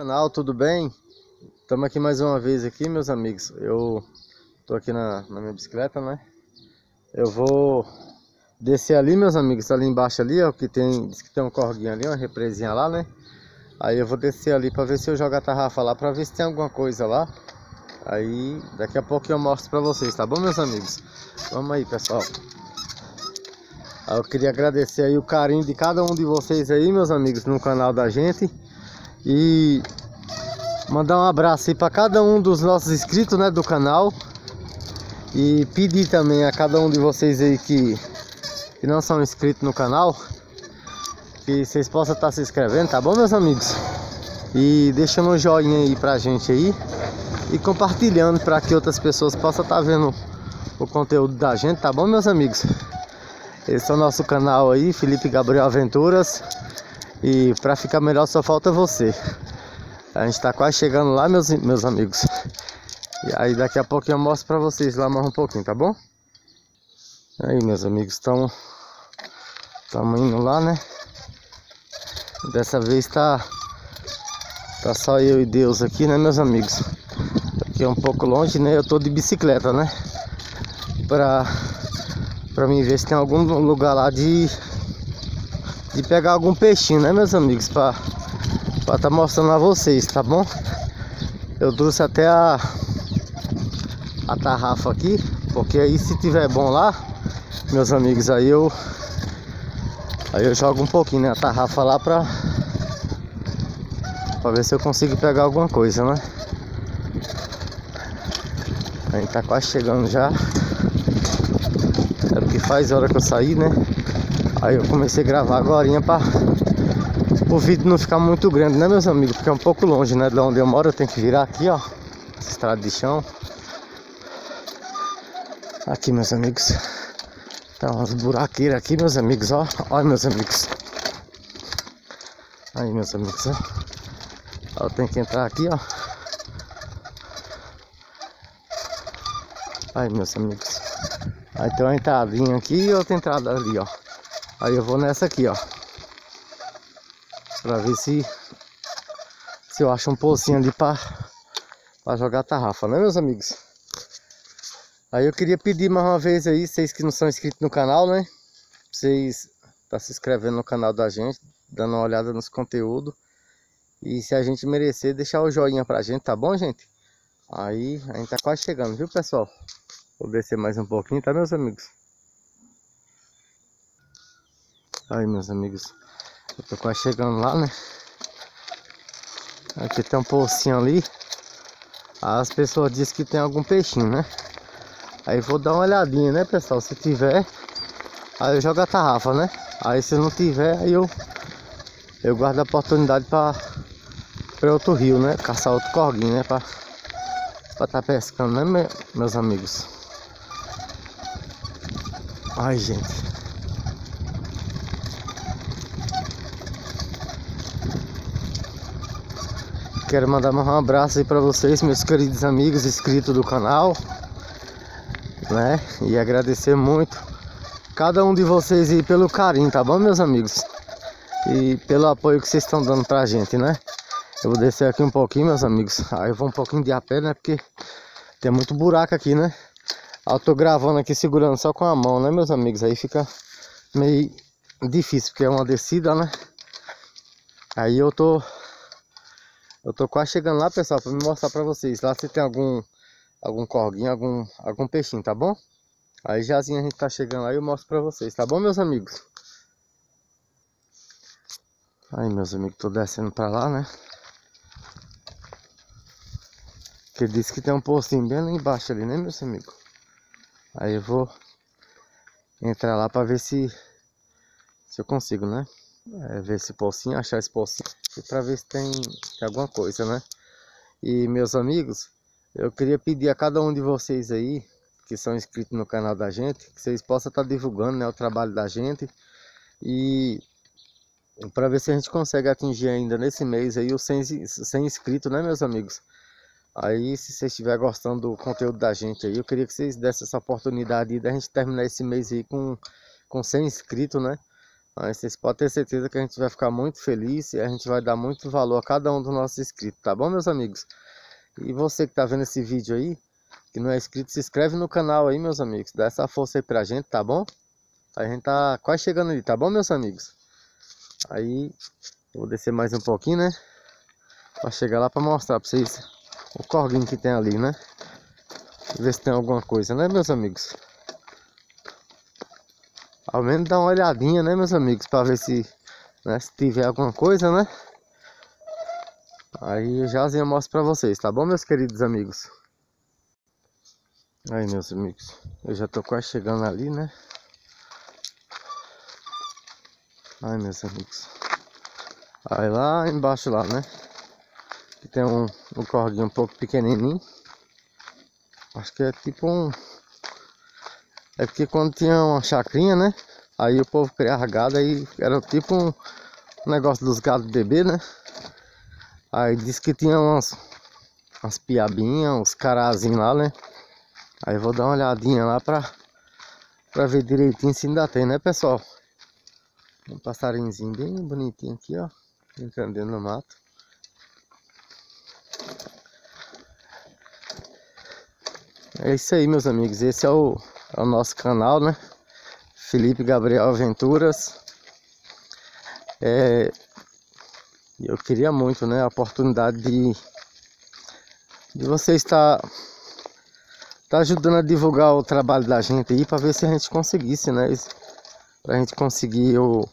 Canal, tudo bem? Estamos aqui mais uma vez aqui, meus amigos. Eu tô aqui na, na, minha bicicleta, né? Eu vou descer ali, meus amigos, ali embaixo ali, ó, que tem, diz que tem um corguinho ali, uma represinha lá, né? Aí eu vou descer ali para ver se eu jogo a tarrafa lá, para ver se tem alguma coisa lá. Aí daqui a pouco eu mostro para vocês, tá bom, meus amigos? Vamos aí, pessoal. Eu queria agradecer aí o carinho de cada um de vocês aí, meus amigos, no canal da gente. E mandar um abraço aí para cada um dos nossos inscritos, né, do canal. E pedir também a cada um de vocês aí que, que não são inscritos no canal, que vocês possam estar se inscrevendo, tá bom, meus amigos? E deixando um joinha aí pra gente aí e compartilhando para que outras pessoas possam estar vendo o conteúdo da gente, tá bom, meus amigos? Esse é o nosso canal aí, Felipe Gabriel Aventuras. E para ficar melhor só falta você. A gente está quase chegando lá, meus, meus amigos. E aí daqui a pouco eu mostro para vocês lá mais um pouquinho, tá bom? Aí, meus amigos, estamos indo lá, né? Dessa vez tá tá só eu e Deus aqui, né, meus amigos? Aqui é um pouco longe, né? Eu tô de bicicleta, né? Pra para mim ver se tem algum lugar lá de de pegar algum peixinho, né, meus amigos, para para tá mostrando a vocês, tá bom? Eu trouxe até a a tarrafa aqui, porque aí se tiver bom lá, meus amigos, aí eu aí eu jogo um pouquinho, né, a tarrafa lá para para ver se eu consigo pegar alguma coisa, né? A gente tá quase chegando já. É porque faz hora que eu saí, né? Aí eu comecei a gravar agora para o vídeo não ficar muito grande, né, meus amigos? Porque é um pouco longe, né? De onde eu moro, eu tenho que virar aqui, ó. Estrada de chão. Aqui, meus amigos. Tá umas buraqueiras aqui, meus amigos, ó. Olha, meus amigos. Aí, meus amigos, ó. Eu tenho que entrar aqui, ó. Aí, meus amigos. Aí tem uma entradinha aqui e outra entrada ali, ó. Aí eu vou nessa aqui, ó. Pra ver se se eu acho um pocinho ali pra, pra jogar tarrafa, né meus amigos? Aí eu queria pedir mais uma vez aí, vocês que não são inscritos no canal, né? Vocês tá se inscrevendo no canal da gente, dando uma olhada nos conteúdos. E se a gente merecer, deixar o joinha pra gente, tá bom, gente? Aí a gente tá quase chegando, viu, pessoal? Vou descer mais um pouquinho, tá, meus amigos? Aí, meus amigos. Eu tô quase chegando lá, né? Aqui tem um pocinho ali. As pessoas dizem que tem algum peixinho, né? Aí vou dar uma olhadinha, né, pessoal? Se tiver, aí eu jogo a tarrafa, né? Aí se não tiver, aí eu eu guardo a oportunidade para para outro rio, né? Caçar outro corguinho, né? Para para tá pescando, né, meus amigos? Ai, gente. Quero mandar um abraço aí para vocês, meus queridos amigos inscritos do canal, né? E agradecer muito cada um de vocês aí pelo carinho, tá bom, meus amigos? E pelo apoio que vocês estão dando pra gente, né? Eu vou descer aqui um pouquinho, meus amigos. Aí eu vou um pouquinho de a pé, né? Porque tem muito buraco aqui, né? Eu tô gravando aqui segurando só com a mão, né, meus amigos? Aí fica meio difícil, porque é uma descida, né? Aí eu tô... Eu tô quase chegando lá, pessoal, me mostrar pra vocês. Lá se tem algum... Algum corguinho, algum, algum peixinho, tá bom? Aí jazinho a gente tá chegando lá e eu mostro pra vocês, tá bom, meus amigos? Aí, meus amigos, tô descendo pra lá, né? Que disse que tem um pocinho bem lá embaixo ali, né, meus amigos? Aí eu vou entrar lá para ver se se eu consigo, né? É, ver esse pocinho, achar esse pocinho para ver se tem, tem alguma coisa, né? E meus amigos, eu queria pedir a cada um de vocês aí que são inscritos no canal da gente, que vocês possam estar tá divulgando né, o trabalho da gente e para ver se a gente consegue atingir ainda nesse mês aí os 100, 100 inscritos, né, meus amigos? Aí, se vocês estiverem gostando do conteúdo da gente aí, eu queria que vocês dessem essa oportunidade da gente terminar esse mês aí com, com 100 inscritos, né? Mas vocês podem ter certeza que a gente vai ficar muito feliz e a gente vai dar muito valor a cada um dos nossos inscritos, tá bom, meus amigos? E você que tá vendo esse vídeo aí, que não é inscrito, se inscreve no canal aí, meus amigos. Dá essa força aí pra gente, tá bom? A gente tá quase chegando ali, tá bom, meus amigos? Aí, vou descer mais um pouquinho, né? Pra chegar lá pra mostrar pra vocês o corguinho que tem ali, né? Ver se tem alguma coisa, né, meus amigos? Ao menos dar uma olhadinha, né, meus amigos? Pra ver se, né, se tiver alguma coisa, né? Aí eu já eu mostro pra vocês, tá bom, meus queridos amigos? Aí, meus amigos, eu já tô quase chegando ali, né? Ai, meus amigos. Aí lá embaixo lá, né? Que tem um, um corguinho um pouco pequenininho. Acho que é tipo um... É porque quando tinha uma chacrinha, né? Aí o povo criava gado, aí era tipo um negócio dos gados bebê, né? Aí disse que tinha umas, umas piabinhas, uns carazinhos lá, né? Aí vou dar uma olhadinha lá pra, pra ver direitinho se ainda tem, né pessoal? Um passarinhozinho bem bonitinho aqui, ó. Entrando dentro do mato. É isso aí, meus amigos. Esse é o, é o nosso canal, né? Felipe Gabriel Aventuras. É, eu queria muito, né? A oportunidade de, de você estar tá ajudando a divulgar o trabalho da gente aí para ver se a gente conseguisse, né? Para a gente conseguir o,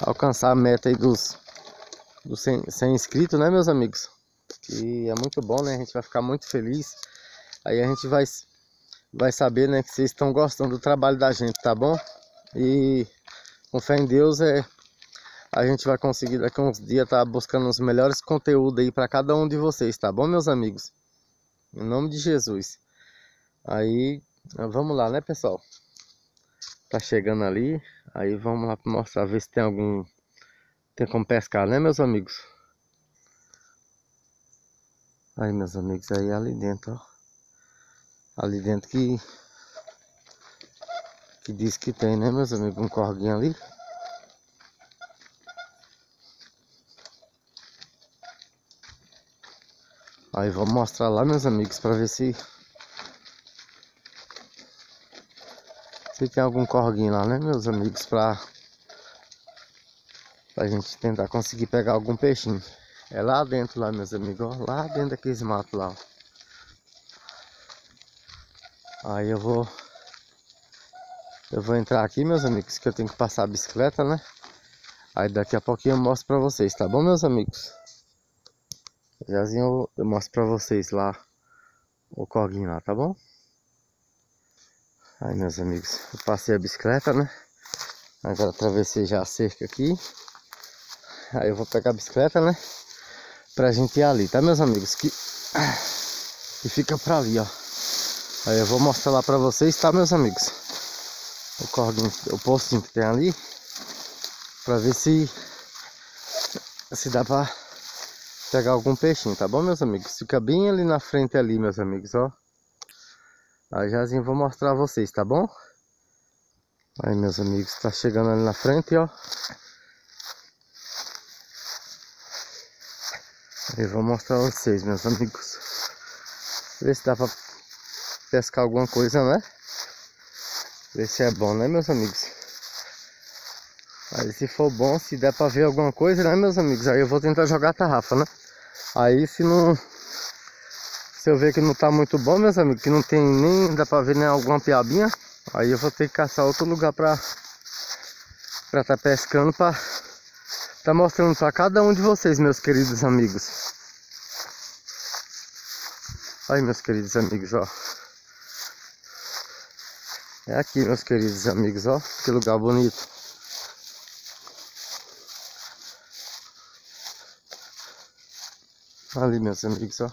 alcançar a meta aí dos, dos 100, 100 inscritos, né, meus amigos? E é muito bom, né? A gente vai ficar muito feliz. Aí a gente vai, vai saber né, que vocês estão gostando do trabalho da gente, tá bom? E com fé em Deus é, a gente vai conseguir daqui a uns dias estar tá buscando os melhores conteúdos aí para cada um de vocês, tá bom, meus amigos? Em nome de Jesus. Aí, vamos lá, né, pessoal? Tá chegando ali, aí vamos lá mostrar, ver se tem algum... Tem como pescar, né, meus amigos? Aí, meus amigos, aí ali dentro, ó ali dentro que que diz que tem, né, meus amigos, um corguinho ali. Aí vou mostrar lá, meus amigos, para ver se se tem algum corguinho lá, né, meus amigos, para pra gente tentar conseguir pegar algum peixinho. É lá dentro lá, meus amigos, ó, lá dentro daqueles matos lá, ó. Aí eu vou eu vou entrar aqui, meus amigos, que eu tenho que passar a bicicleta, né? Aí daqui a pouquinho eu mostro pra vocês, tá bom, meus amigos? Jazinho eu mostro pra vocês lá o corguinho lá, tá bom? Aí, meus amigos, eu passei a bicicleta, né? Agora atravessei já a cerca aqui. Aí eu vou pegar a bicicleta, né? Pra gente ir ali, tá, meus amigos? Que, que fica pra ali, ó. Aí eu vou mostrar lá pra vocês, tá meus amigos? O cordão, o postinho que tem ali Pra ver se Se dá pra Pegar algum peixinho, tá bom meus amigos? Fica bem ali na frente ali meus amigos, ó Aí jazinho vou mostrar a vocês, tá bom? Aí meus amigos, tá chegando ali na frente, ó Aí vou mostrar a vocês, meus amigos Ver se dá pra pescar alguma coisa, né? Ver se é bom, né, meus amigos? Aí se for bom, se der pra ver alguma coisa, né, meus amigos? Aí eu vou tentar jogar a tarrafa, né? Aí se não... Se eu ver que não tá muito bom, meus amigos, que não tem nem... Dá pra ver nem alguma piabinha, aí eu vou ter que caçar outro lugar pra... Pra tá pescando, pra... Tá mostrando pra cada um de vocês, meus queridos amigos. Aí, meus queridos amigos, ó. É aqui, meus queridos amigos, ó. Que lugar bonito. Ali, meus amigos, ó.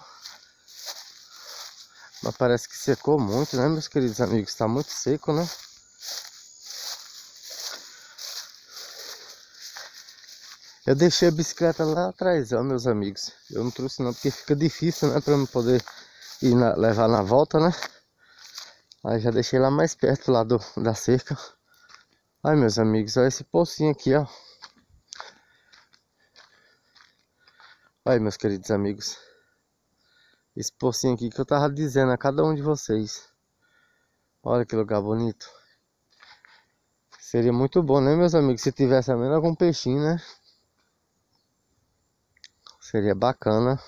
Mas parece que secou muito, né, meus queridos amigos? Tá muito seco, né? Eu deixei a bicicleta lá atrás, ó, meus amigos. Eu não trouxe não, porque fica difícil, né, pra eu poder ir na, levar na volta, né? Aí já deixei lá mais perto lá do, da cerca. Ai, meus amigos, olha esse pocinho aqui, ó. Olha, meus queridos amigos. Esse pocinho aqui que eu tava dizendo a cada um de vocês. Olha que lugar bonito. Seria muito bom, né, meus amigos? Se tivesse a menos algum peixinho, né? Seria bacana.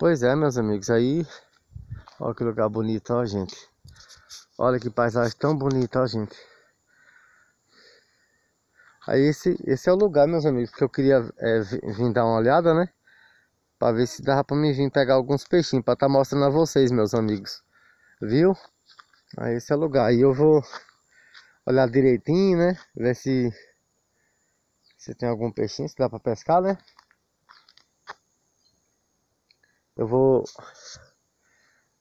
Pois é, meus amigos, aí... Olha que lugar bonito, ó, gente. Olha que paisagem tão bonita, ó, gente. Aí esse, esse é o lugar, meus amigos, que eu queria é, vir dar uma olhada, né? Pra ver se dava pra mim vir pegar alguns peixinhos Pra estar tá mostrando a vocês, meus amigos Viu? Aí esse é o lugar Aí eu vou olhar direitinho, né? Ver se Se tem algum peixinho, se dá pra pescar, né? Eu vou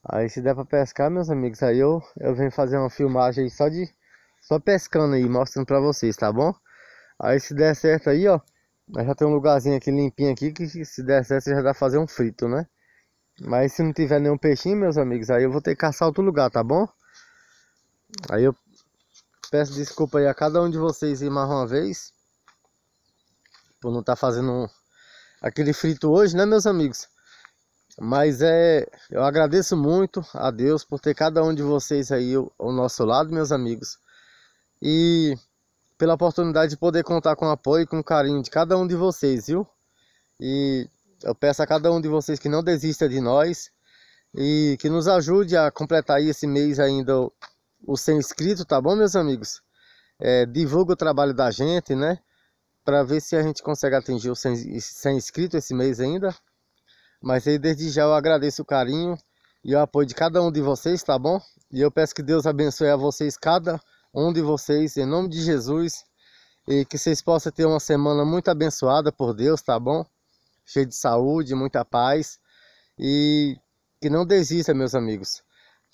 Aí se der pra pescar, meus amigos Aí eu, eu venho fazer uma filmagem só de Só pescando aí, mostrando pra vocês, tá bom? Aí se der certo aí, ó mas já tem um lugarzinho aqui limpinho aqui que se der certo já dá pra fazer um frito, né? Mas se não tiver nenhum peixinho, meus amigos, aí eu vou ter que caçar outro lugar, tá bom? Aí eu peço desculpa aí a cada um de vocês aí mais uma vez. Por não estar tá fazendo aquele frito hoje, né, meus amigos? Mas é, eu agradeço muito a Deus por ter cada um de vocês aí ao, nosso lado, meus amigos. E pela oportunidade de poder contar com o apoio e com o carinho de cada um de vocês, viu? E eu peço a cada um de vocês que não desista de nós e que nos ajude a completar esse mês ainda o, 100 inscritos, tá bom, meus amigos? É, divulga o trabalho da gente, né? Para ver se a gente consegue atingir os 100, 100 inscritos esse mês ainda. Mas aí desde já eu agradeço o carinho e o apoio de cada um de vocês, tá bom? E eu peço que Deus abençoe a vocês cada um de vocês, em nome de Jesus. E que vocês possam ter uma semana muito abençoada por Deus, tá bom? Cheio de saúde, muita paz. E que não desista, meus amigos.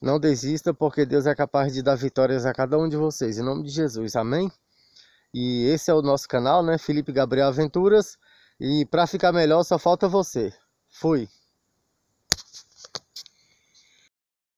Não desista, porque Deus é capaz de dar vitórias a cada um de vocês. Em nome de Jesus, amém? E esse é o nosso canal, né? Felipe Gabriel Aventuras. E para ficar melhor, só falta você. Fui.